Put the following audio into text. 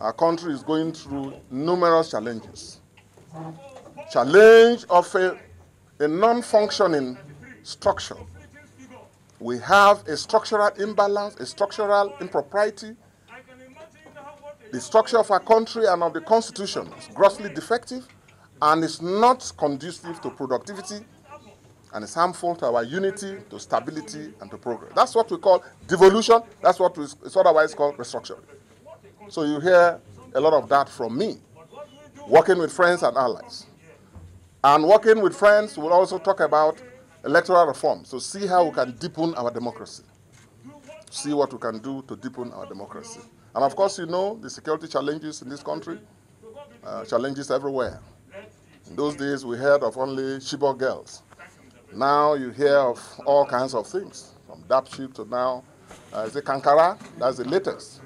our country is going through numerous challenges. Challenge of a, a non-functioning structure. We have a structural imbalance, a structural impropriety. The structure of our country and of the constitution is grossly defective and is not conducive to productivity and it's harmful to our unity, to stability, and to progress. That's what we call devolution. That's what is otherwise called restructuring. So you hear a lot of that from me, working with friends and allies. And working with friends, we'll also talk about electoral reform. So see how we can deepen our democracy. See what we can do to deepen our democracy. And of course, you know the security challenges in this country, uh, challenges everywhere. In those days, we heard of only Chibok girls. Now you hear of all kinds of things, from Dapchi to now, uh, is it Kankara? That's the latest.